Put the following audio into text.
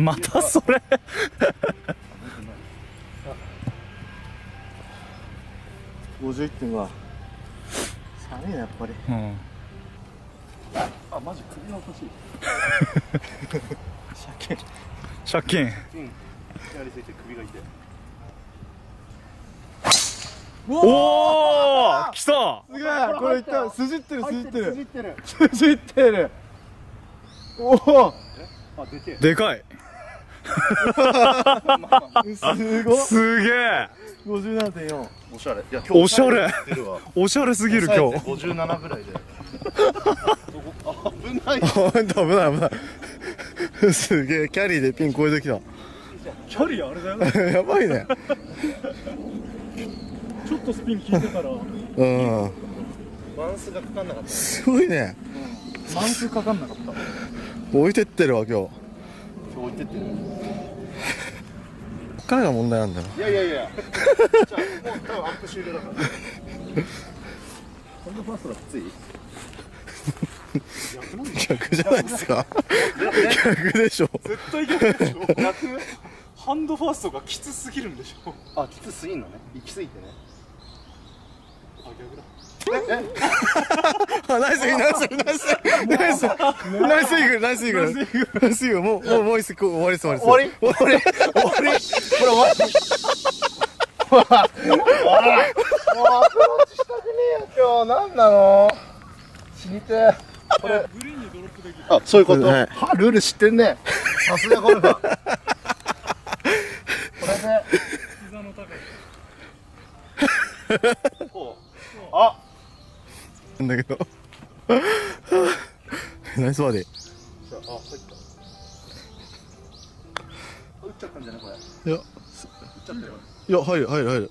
またそれ。51点は。寒いなやっぱり。うん。あマジ首がおかしい借金。借金。うん。やりすぎて首が痛い。おお来た！すげえこれいった筋ってる筋ってる。筋ってる。筋ってる。おおでかい すごいすげえ。57.4おしゃれ。いやおしゃれ。おしゃれすぎる今日。57ぐらいで。危ない。本当危ない危ない。すげえキャリーでピン超えてきた。キャリアあれだよ。やばいね。ちょっとスピン効いてたら。うん。バランスがかかんなかったすごいね。満数かかんなかった。置いてってるわ今日置いてってるこっからが問題なんだよ。いやいやいや。じゃあもう多分アップ終了だから。こんなファーストがきつい。逆じゃないですか？逆でしょ。絶対逆でしょ。逆ハンドファーストがきつすぎるんでしょ。あきつすぎんのね。行き過ぎてね。あ逆だ。あナイスイグナイスイグナイスイグナイスナイスイグナイスイグナイスイグもうもうもういいっす終わりです終わり終わり終わり終わりこれ終わりもうアプローチしたくねえよ今日何なの死にてこれグリーンにドロップできるあそういうこと、はいはルール知ってんねさすがゴルファーこれで膝の高いこうあなんだけど ナイスバーディああ入った。打っちゃったんじゃないこれ。打っいやちゃったよ。いや入る入る入る